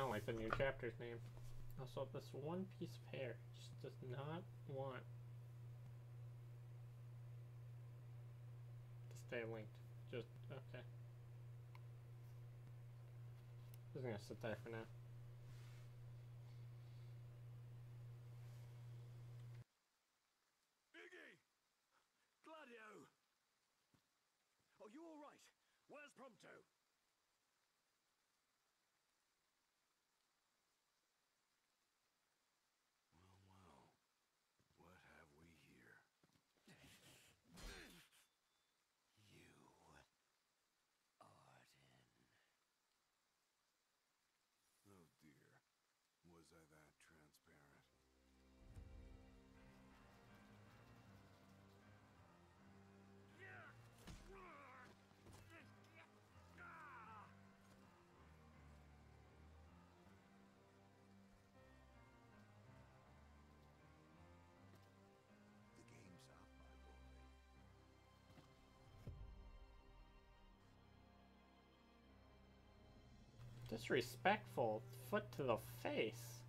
I don't like the new chapter's name. Also, this one piece of hair just does not want to stay linked. Just, okay. I'm just gonna sit there for now. Disrespectful. Foot to the face.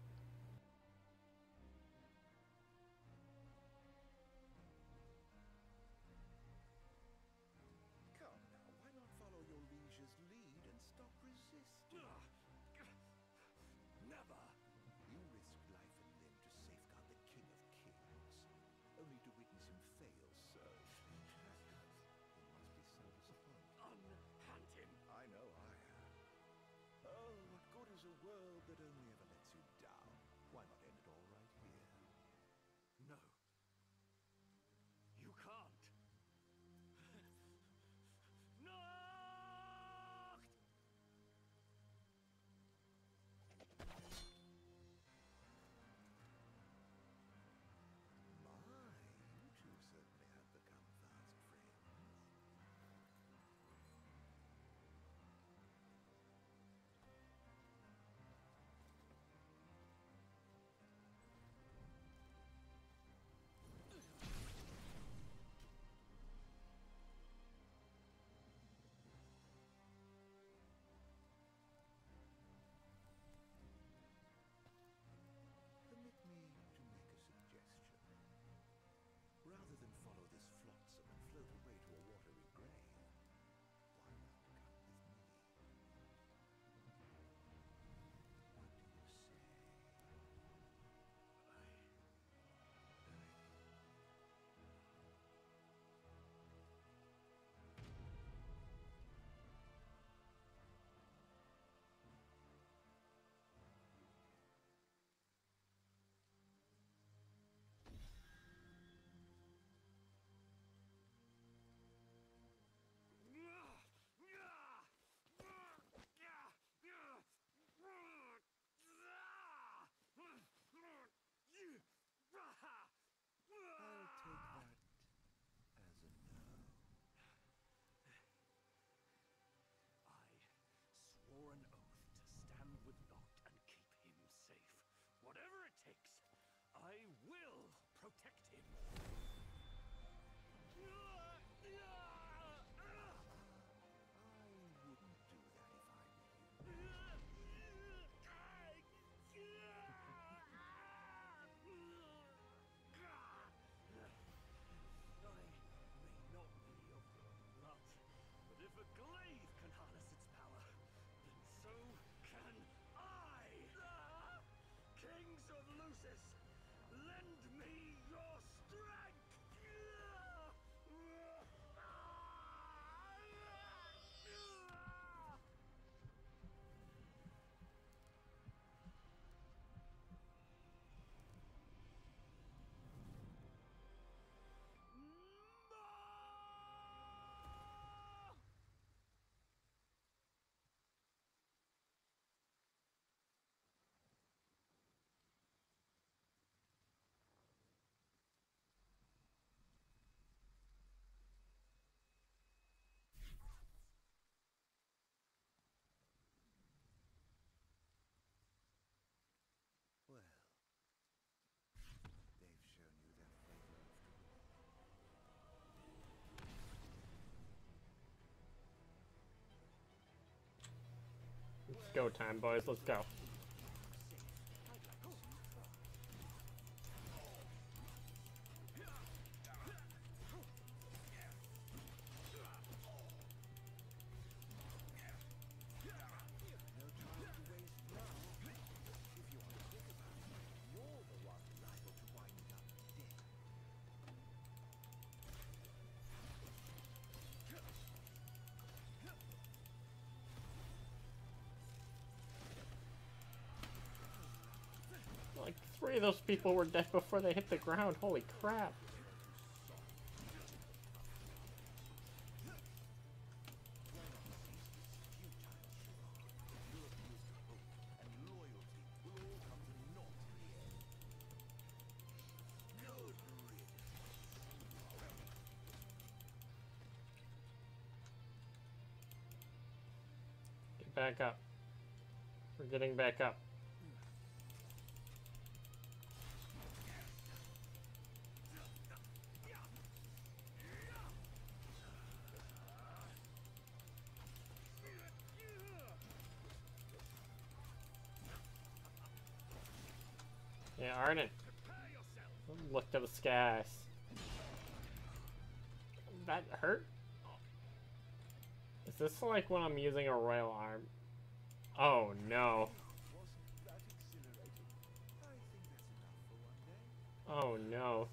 go time, boys. Let's go. Those people were dead before they hit the ground. Holy crap. Get back up. We're getting back up. Yeah, Ardyn. Skies. That hurt? Is this like when I'm using a royal arm? Oh no. Oh, Wasn't that exhilarating? I think that's enough for one day. Oh no.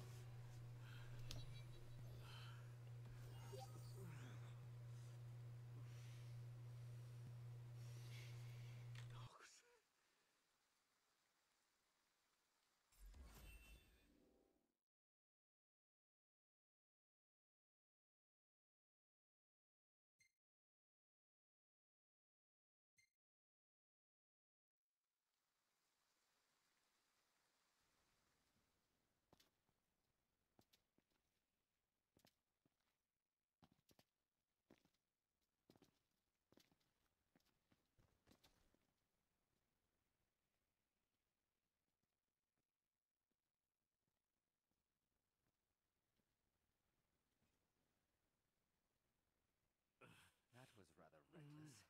That was rather reckless.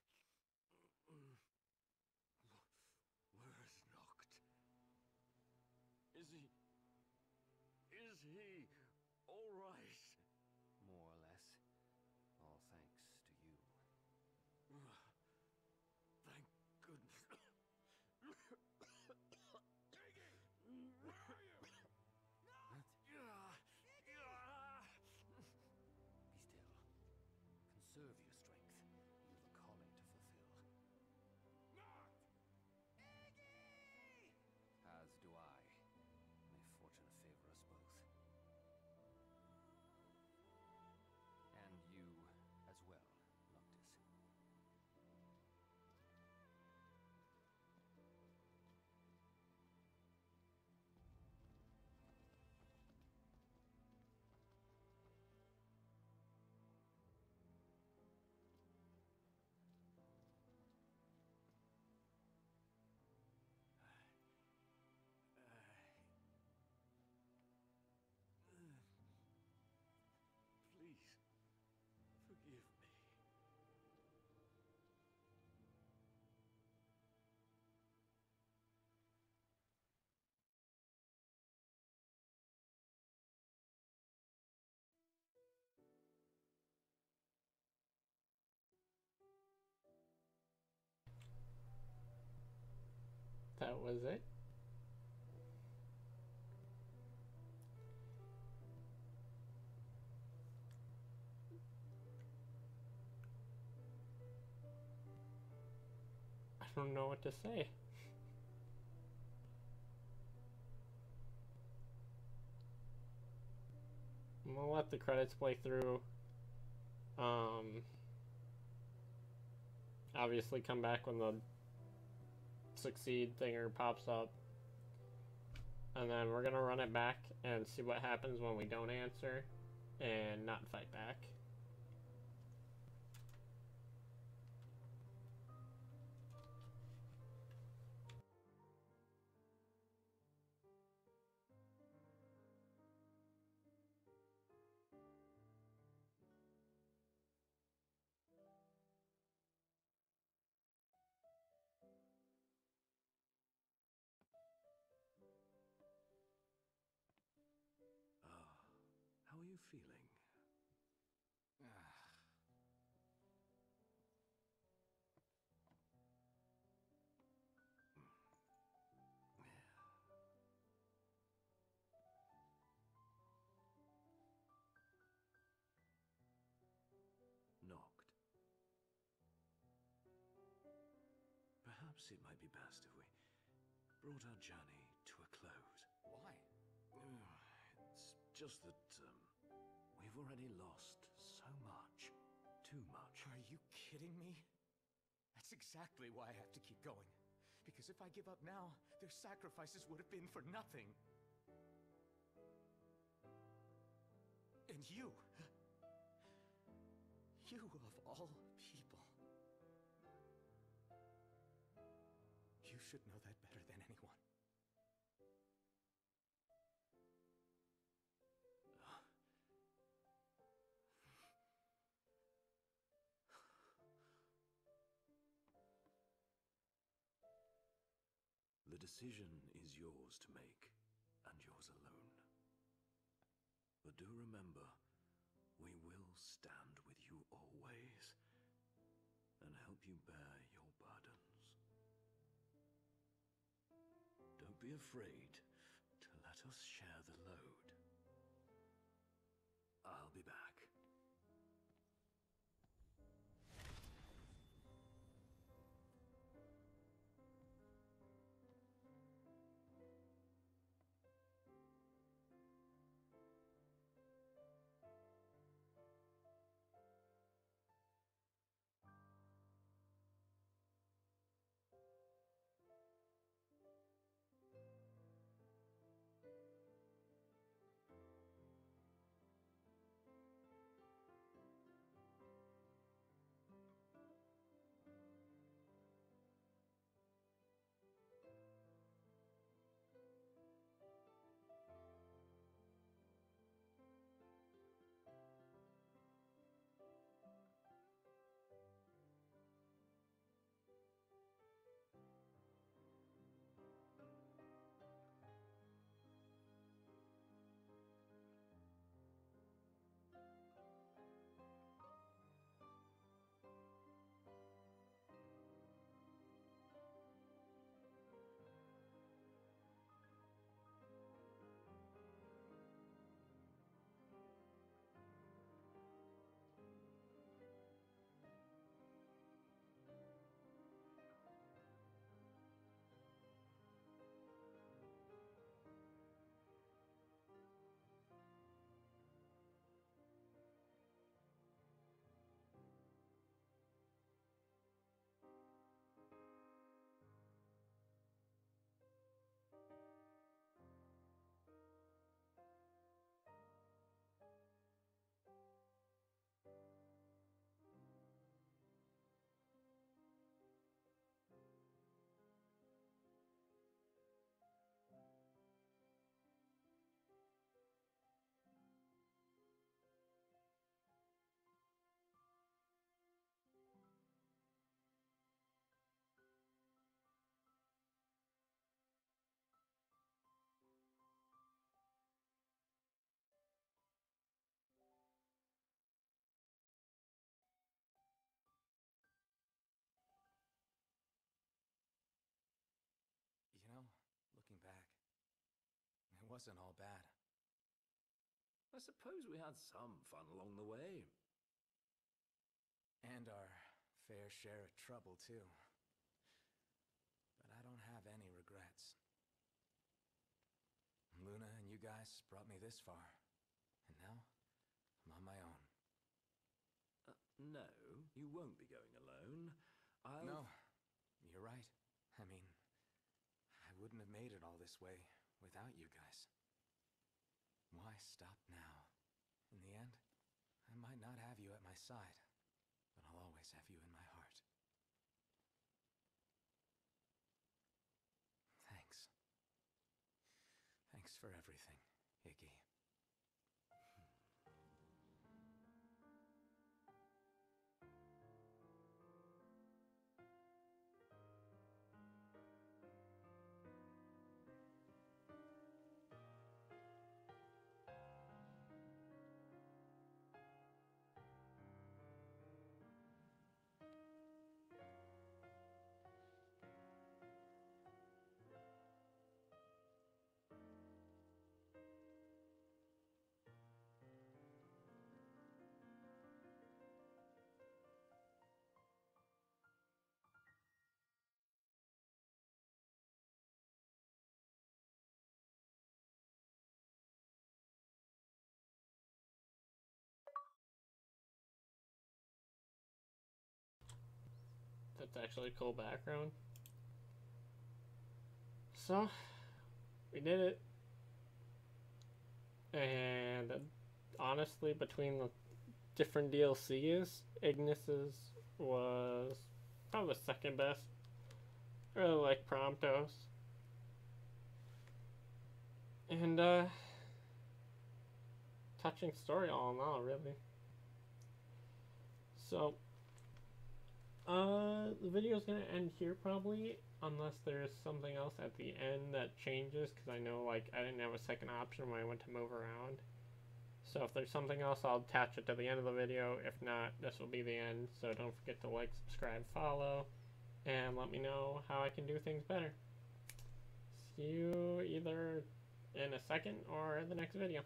Where's Noct? Is he... Is he... alright? More That was it? I don't know what to say. I'm gonna let the credits play through. Um, obviously, come back when the succeed thinger pops up. And then we're gonna run it back and see what happens when we don't answer and not fight back. How are you feeling? Noct. Perhaps it might be best if we brought our journey to a close. Why? It's just that um, already lost so much. Too much. Are you kidding me? That's exactly why I have to keep going. Because if I give up now, their sacrifices would have been for nothing. And you. You of all people. You should know The decision is yours to make, and yours alone. But do remember, we will stand with you always and help you bear your burdens. Don't be afraid to let us wasn't all bad. I suppose we had some fun along the way. And our fair share of trouble, too. But I don't have any regrets. Luna and you guys brought me this far. And now, I'm on my own. Uh, no, you won't be going alone. I'll... No, you're right. I mean, I wouldn't have made it all this way without you guys. Stop now? In the end, I might not have you at my side, but I'll always have you in my heart. Thanks. Thanks for everything, Iggy. That's actually a cool background. So, we did it. And honestly, between the different DLCs, Ignis's was probably the second best. I really like Prompto's. And, uh, touching story all in all, really. So, uh, the video's gonna end here probably, unless there's something else at the end that changes, because I know, like, I didn't have a second option when I went to move around. So if there's something else, I'll attach it to the end of the video. If not, this will be the end. So don't forget to like, subscribe, follow, and let me know how I can do things better. See you either in a second or the next video.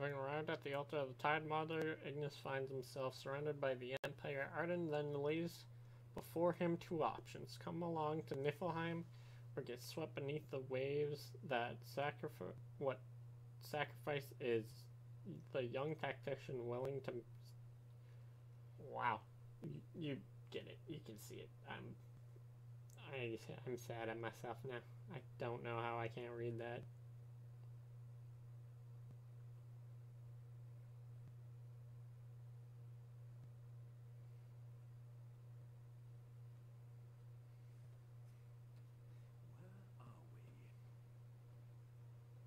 Having arrived at the altar of the Tide Mother, Ignis finds himself surrounded by the Empire. Ardyn then lays before him two options. Come along to Niflheim or get swept beneath the waves that sacrifice what sacrifice is the young tactician willing to Wow. You, you get it. You can see it. I'm I I'm sad at myself now. I don't know how I can't read that.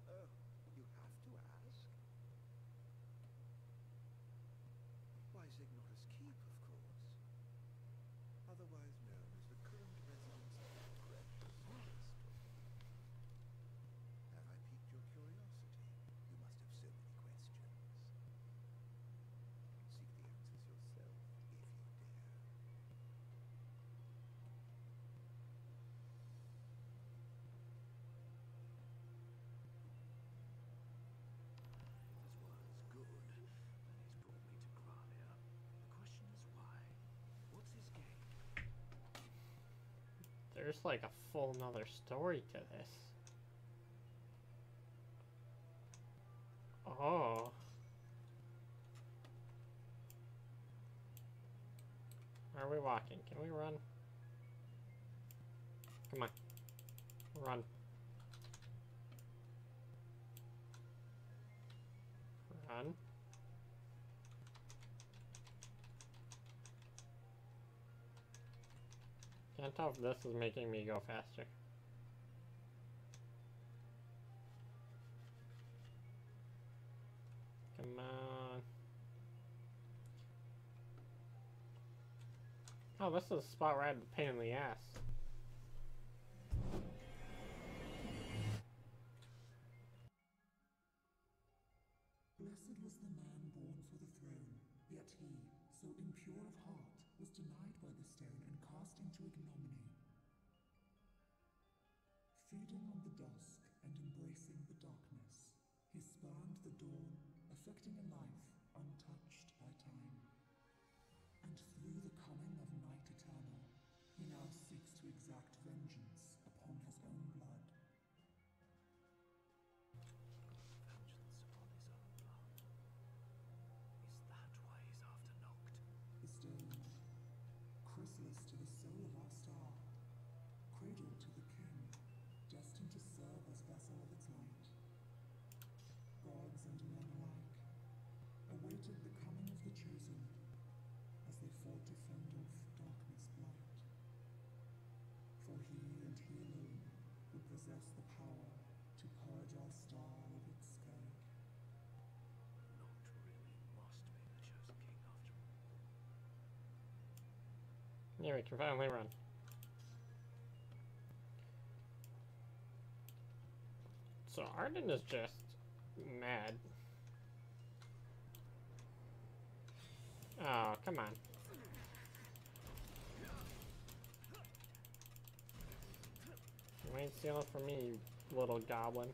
Where are we? Oh, you have to ask. Why, Zegnautus Keep, of course. Otherwise known as the current residence of the precious Crystal. Have I piqued your curiosity? You must have so many questions. Seek the answers yourself, if you dare. This world's good, and he's brought me to Gralea. The question is why? What's his game? There's like a full nother story to this. Oh. Are we walking? Can we run? Come on. Run. Run. Can't tell if this is making me go faster. Come on. Oh, this is the spot where I had the pain in the ass. Blessed was the man born for the throne, yet he, so impure of heart, was denied by the stone Yeah, we can finally run. So Ardyn is just mad. Oh, come on. You ain't stealing from me, you little goblin.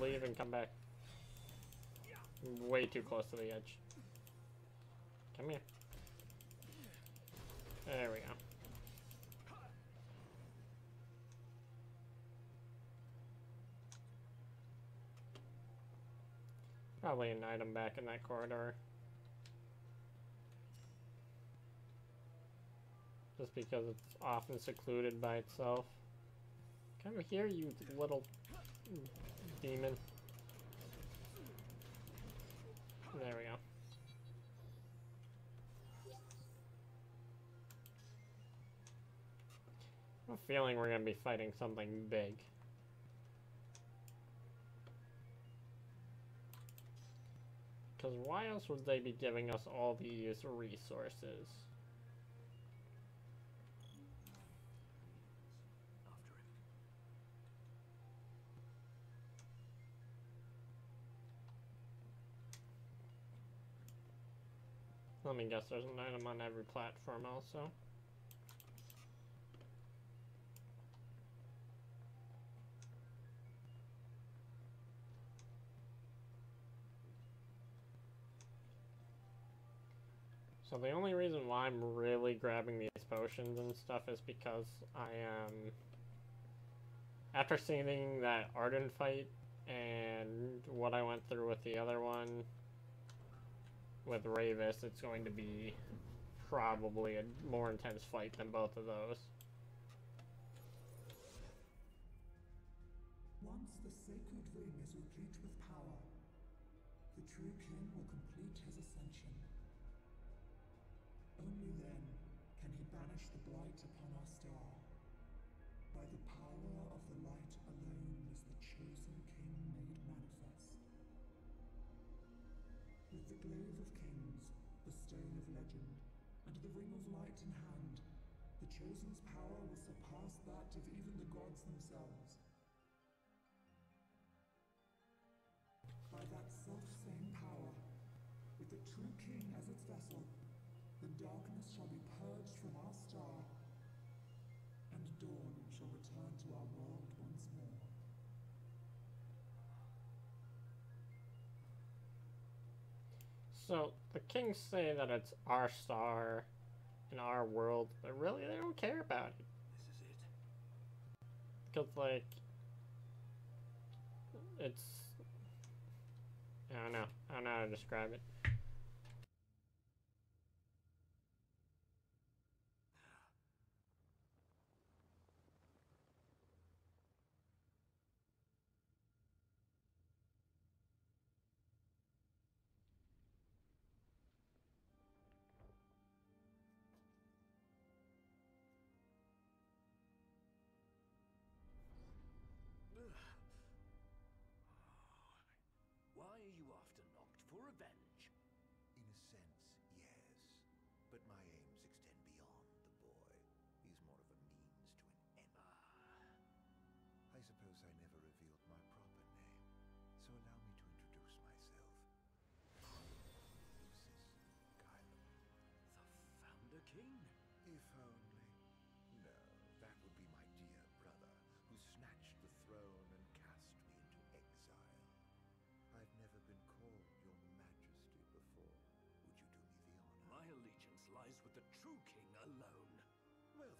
Leave and come back. Way too close to the edge. Come here. There we go. Probably an item back in that corridor. Just because it's often secluded by itself. Come here, you little demon. There we go. I have a feeling we're gonna be fighting something big. Because why else would they be giving us all these resources? Let me guess, there's an item on every platform also. So the only reason why I'm really grabbing these potions and stuff is because I am... After seeing that Ardyn fight and what I went through with the other one, with Ravus, it's going to be probably a more intense fight than both of those. So, the kings say that it's our star and our world, but really they don't care about it. This is it. Because, like, it's. I don't know. I don't know how to describe it. Lies with the true king alone. Well then,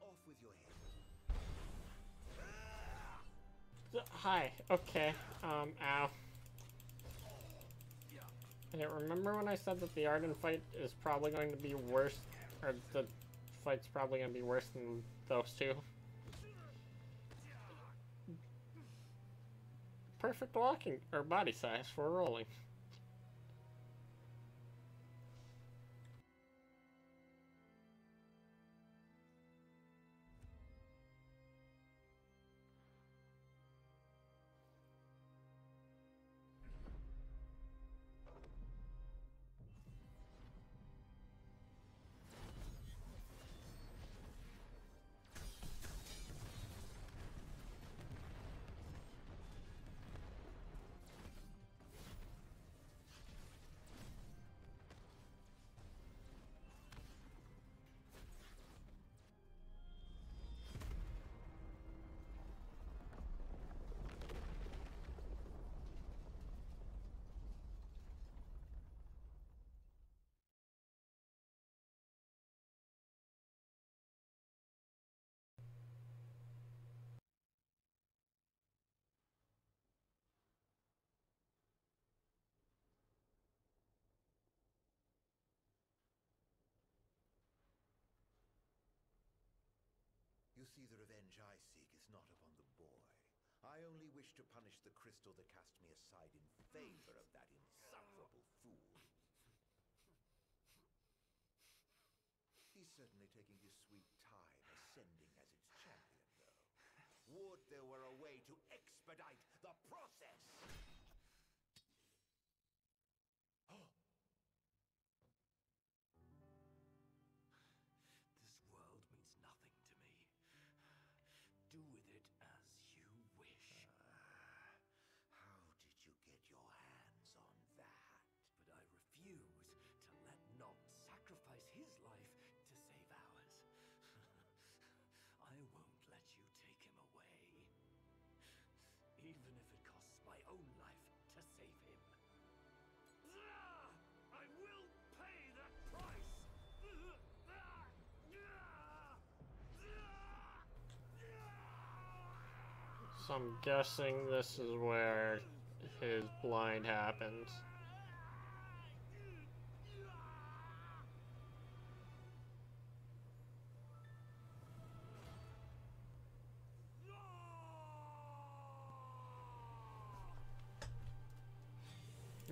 off with your head. Hi. Okay. Um. Ow. Okay, remember when I said that the Ardyn fight is probably going to be worse, or the fight's probably going to be worse than those two? Perfect walking, or body size for rolling. See, the revenge I seek is not upon the boy. I only wish to punish the crystal that cast me aside in favor of that insufferable fool. He's certainly taking his sweet time ascending as its champion, though. Would there were a way to expedite So I'm guessing this is where his blind happens.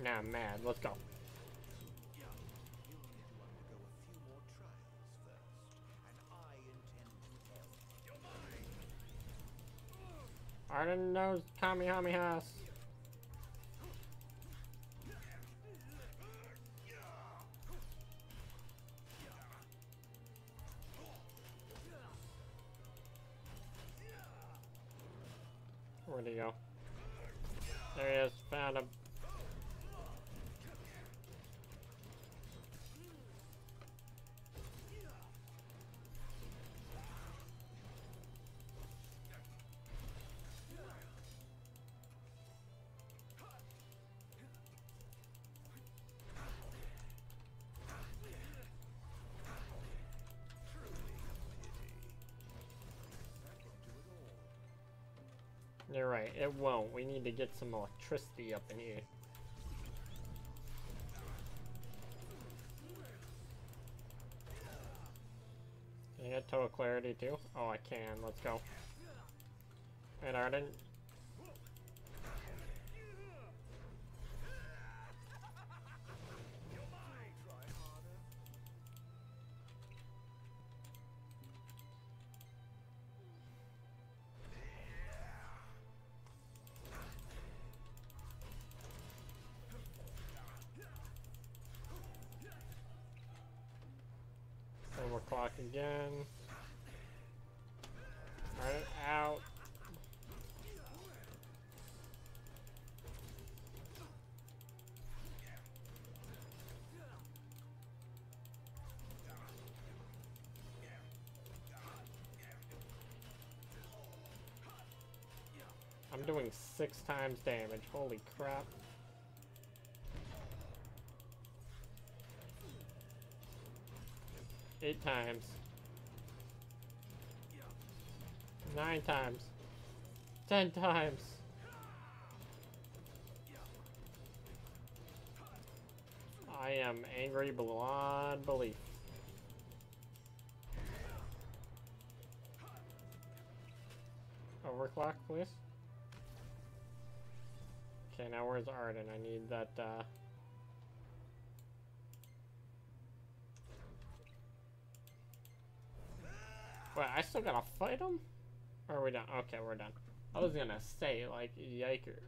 Now I'm mad. Let's go. To help. Ardyn knows Kamehamehas. Where'd he go? There he is. Found him. You're right, it won't. We need to get some electricity up in here. Can I get total clarity too? Oh, I can. Let's go. And Ardyn. I'm doing six times damage. Holy crap. Eight times. Nine times. Ten times. I am angry beyond belief. Overclock, please. Now where's Ardyn? I need that, uh... Wait, I still gotta fight him? Or are we done? Okay, we're done. I was gonna say, like, yiker.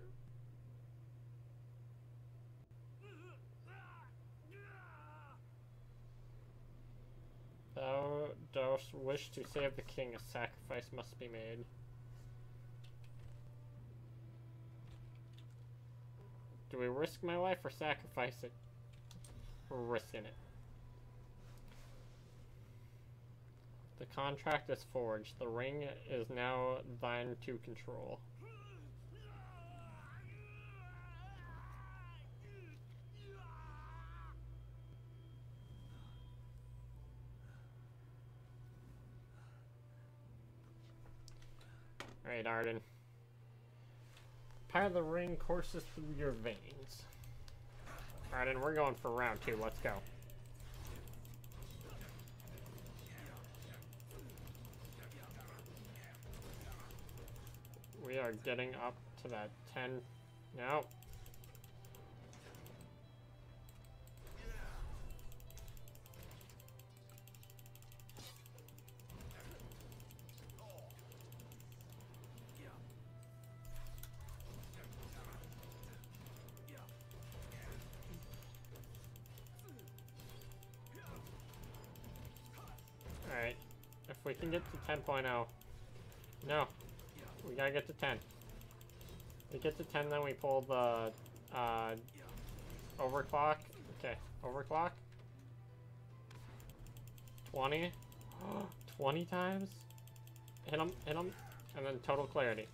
Thou dost wish to save the king, a sacrifice must be made. Do we risk my life or sacrifice it? We're risking it. The contract is forged. The ring is now thine to control. Alright, Ardyn. Power of the ring courses through your veins. Alright, and we're going for round two. Let's go. We are getting up to that 10. now. 10.0. No. We gotta get to 10. We get to 10, then we pull the uh, overclock. Okay, overclock. 20. 20 times? Hit him, hit him, and then total clarity.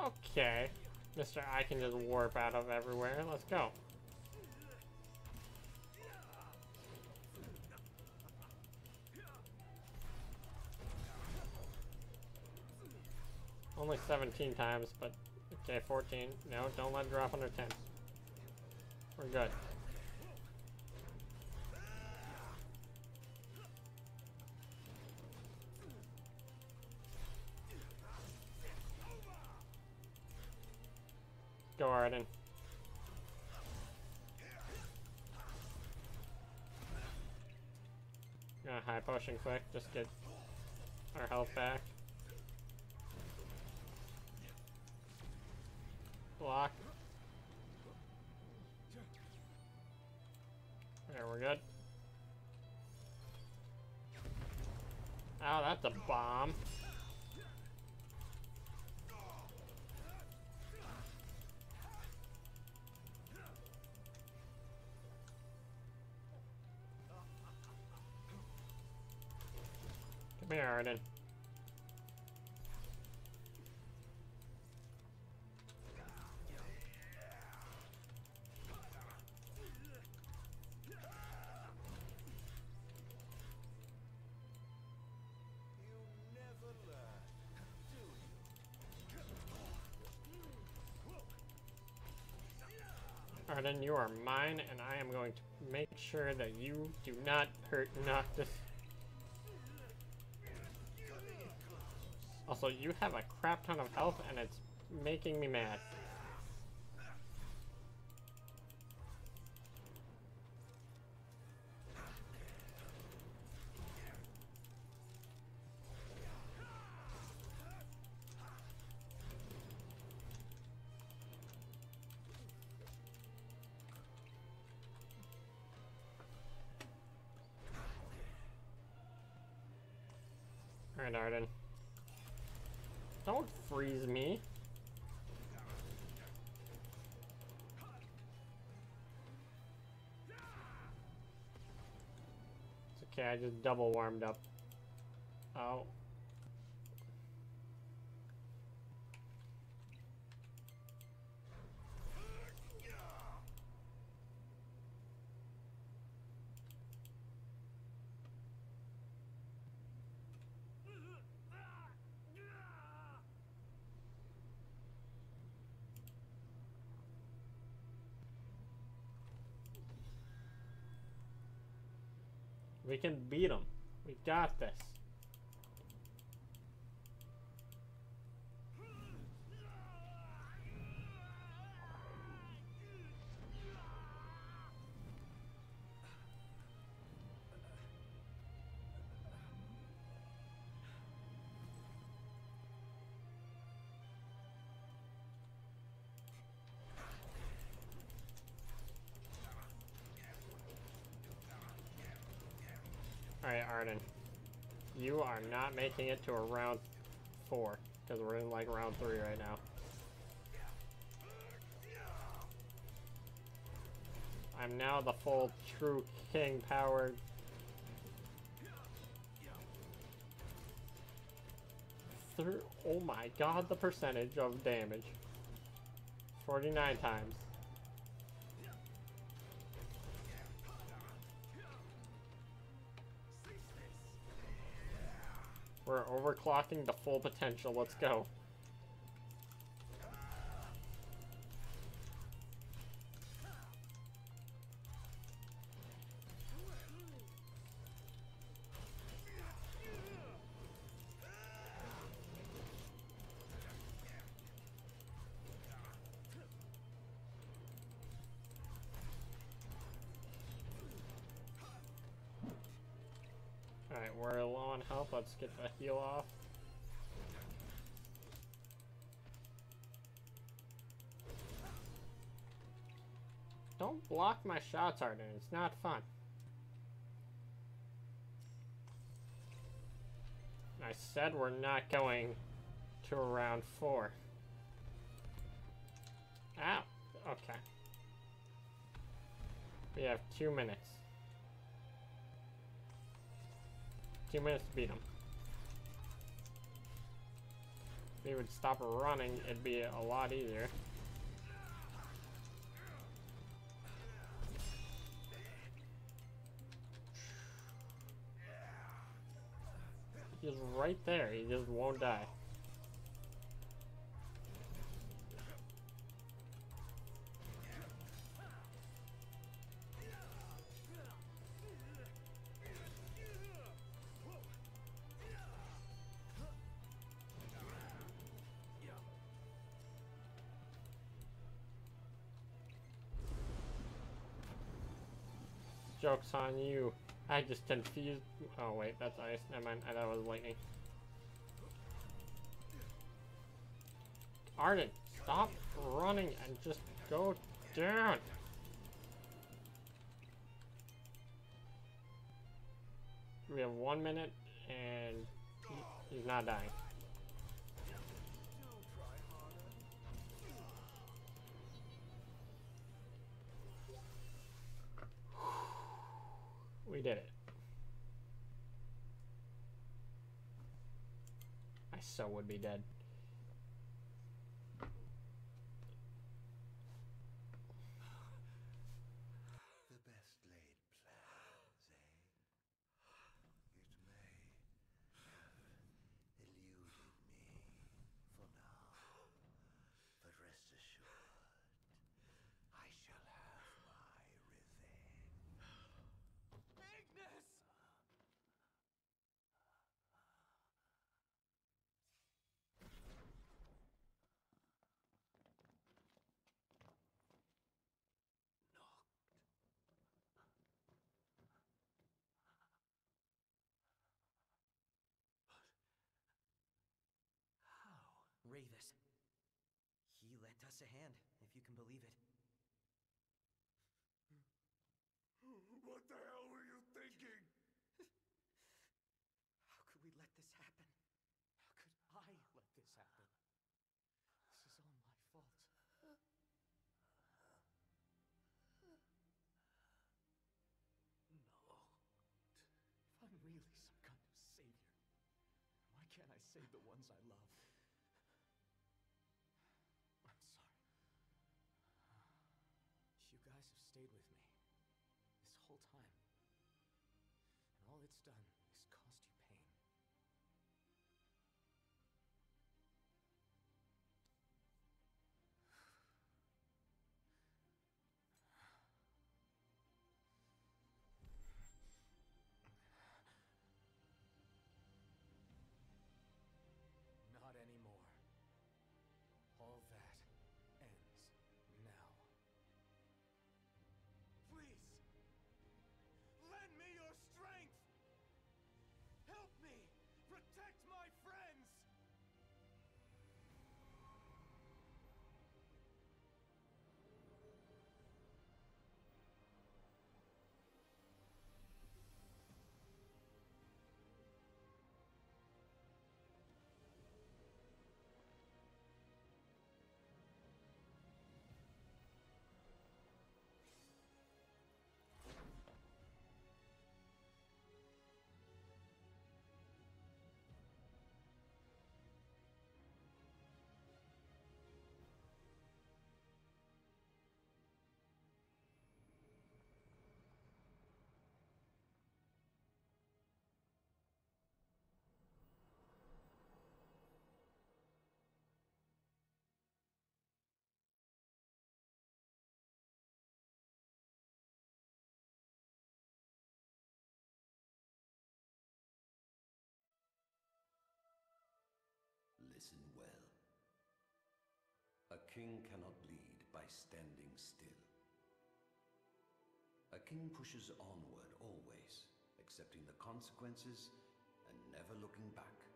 Okay. Mister, I can just warp out of everywhere. Let's go. Only 17 times, but okay, 14. No, don't let it drop under 10. We're good. Go, Ardyn. Gonna high potion quick, just get our health back. Block. There, we're good. Oh, that's a bomb. Come here, Ardyn. Ardyn, you are mine, and I am going to make sure that you do not hurt Noctis. Also, you have a crap ton of health, and it's making me mad. Alright, Ardyn. Don't freeze me. It's okay, I just double warmed up. Oh. Can beat them. Alright, Ardyn. You are not making it to a round four, because we're in like round three right now. I'm now the full true king powered. Thir oh my god, the percentage of damage. 49 times. We're overclocking the full potential. Let's go. Let's get the heal off. Don't block my shots, Ardyn. It's not fun. I said we're not going to round four. Ow. Okay. We have two minutes. Two minutes to beat him. He would stop running, it'd be a lot easier. He's right there. He just won't die. Joke's on you. I just confused. Oh wait, that's ice. Never mind. I thought it was lightning. Ardyn, stop running and just go down. We have one minute and he's not dying. We did it. I so would be dead. The best laid plans, eh? It may have eluded me for now, but rest assured, I shall have my revenge. Ignis! How? Ravus. He lent us a hand, if you can believe it. What the hell were you thinking? How could we let this happen? How could I let this happen? This is all my fault. No. If I'm really some kind of savior, why can't I save the ones I love? Stayed with me this whole time. And all it's done king cannot lead by standing still. A king pushes onward always, accepting the consequences and never looking back.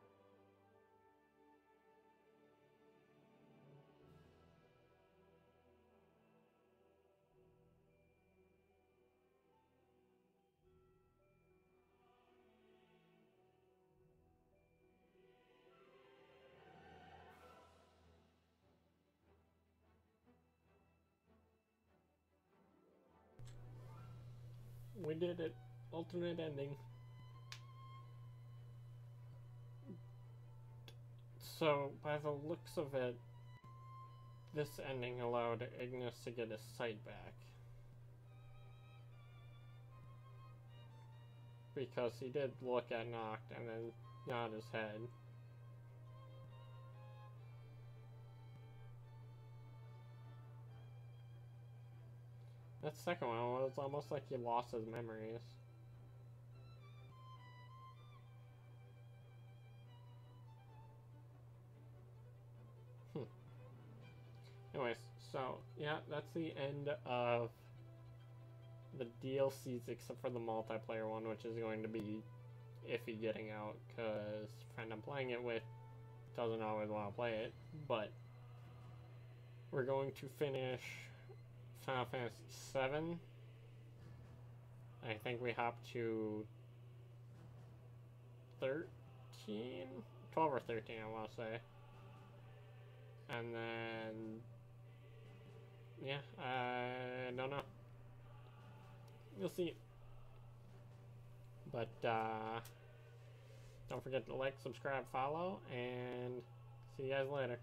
We did it. Alternate ending. So, by the looks of it, this ending allowed Ignis to get his sight back. Because he did look at Noct and then nod his head. That second one was almost like he lost his memories. Hmm. Anyways, so yeah, that's the end of the DLCs except for the multiplayer one, which is going to be iffy getting out because friend I'm playing it with doesn't always want to play it, but we're going to finish Final Fantasy VII. I think we hop to 13? 12 or 13, I want to say. And then, yeah, I don't know. You'll see. But, uh, don't forget to like, subscribe, follow, and see you guys later.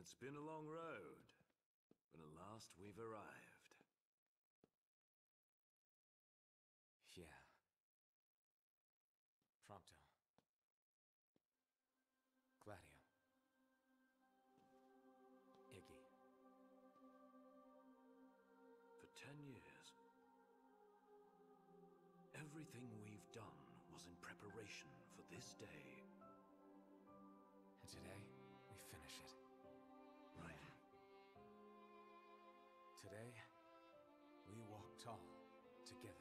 It's been a long road, but at last we've arrived. Yeah. Prompto. Gladio. Iggy. For ten years, everything we've done was in preparation for this day. And today, Today, we walk tall together.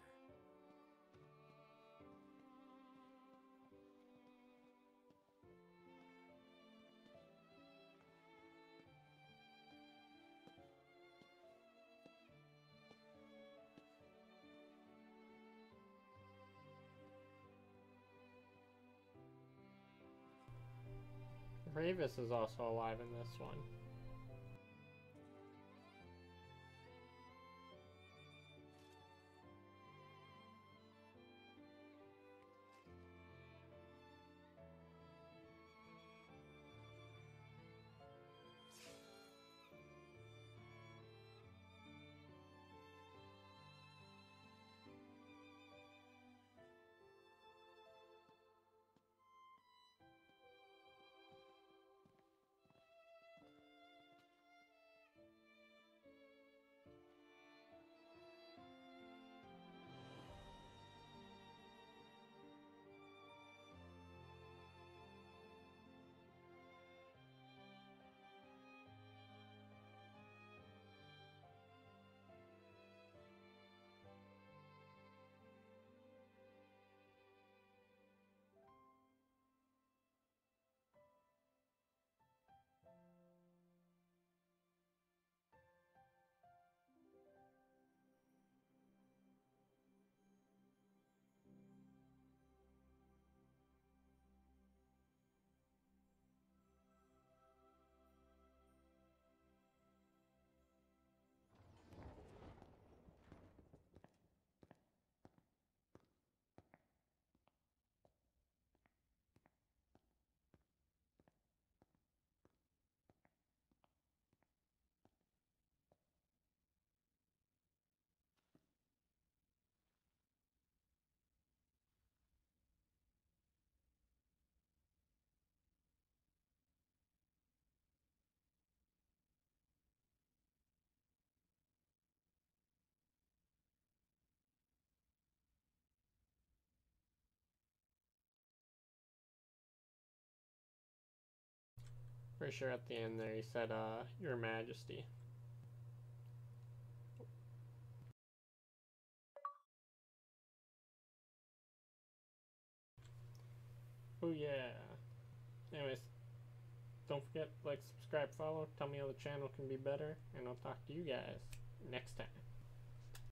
Ravus is also alive in this one. Pretty sure at the end there he said, uh, Your Majesty. Oh yeah. Anyways, don't forget like, subscribe, follow, tell me how the channel can be better, and I'll talk to you guys next time.